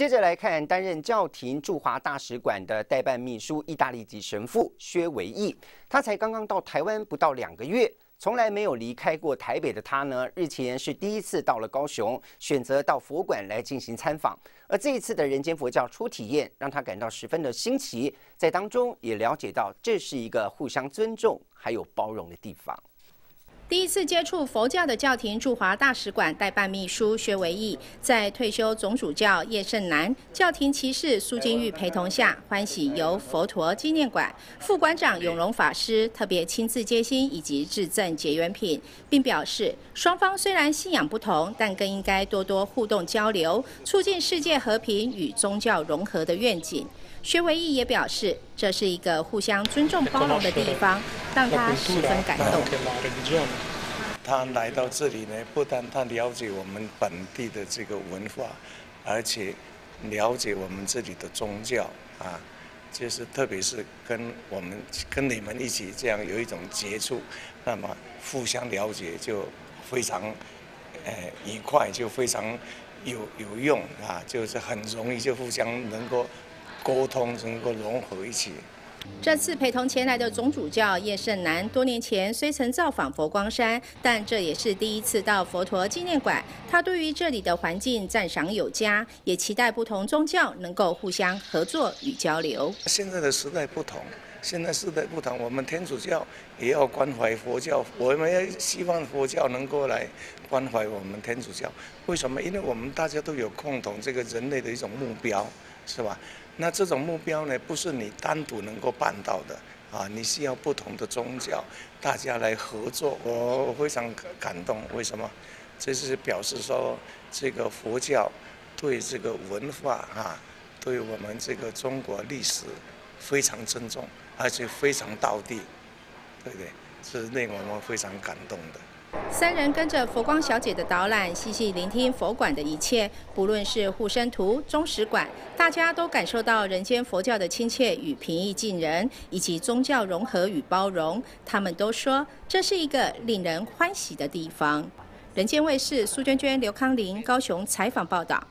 接着来看，担任教廷驻华大使馆的代办秘书、意大利籍神父薛维义，他才刚刚到台湾不到两个月，从来没有离开过台北的他呢，日前是第一次到了高雄，选择到佛馆来进行参访。而这一次的人间佛教初体验，让他感到十分的新奇，在当中也了解到这是一个互相尊重还有包容的地方。第一次接触佛教的教廷驻华大使馆代办秘书薛维义，在退休总主教叶圣南、教廷骑士苏金玉陪同下，欢喜由佛陀纪念馆副馆长永荣法师特别亲自接心以及致赠结缘品，并表示双方虽然信仰不同，但更应该多多互动交流，促进世界和平与宗教融合的愿景。薛维义也表示，这是一个互相尊重包容的地方，让他十分感动。他来到这里呢，不但他了解我们本地的这个文化，而且了解我们这里的宗教啊，就是特别是跟我们跟你们一起这样有一种接触，那么互相了解就非常呃愉快，就非常有有用啊，就是很容易就互相能够。沟通能够融合一起。这次陪同前来的总主教叶圣南，多年前虽曾造访佛光山，但这也是第一次到佛陀纪念馆。他对于这里的环境赞赏有加，也期待不同宗教能够互相合作与交流。现在的时代不同，现在时代不同，我们天主教也要关怀佛教，我们要希望佛教能够来关怀我们天主教。为什么？因为我们大家都有共同这个人类的一种目标。是吧？那这种目标呢，不是你单独能够办到的啊！你需要不同的宗教，大家来合作。我非常感动，为什么？这是表示说，这个佛教对这个文化啊，对我们这个中国历史非常尊重，而且非常道地，对不对？是令我们非常感动的。三人跟着佛光小姐的导览，细细聆听佛馆的一切，不论是护身图、中石馆，大家都感受到人间佛教的亲切与平易近人，以及宗教融合与包容。他们都说这是一个令人欢喜的地方。人间卫视苏娟娟、刘康林高雄采访报道。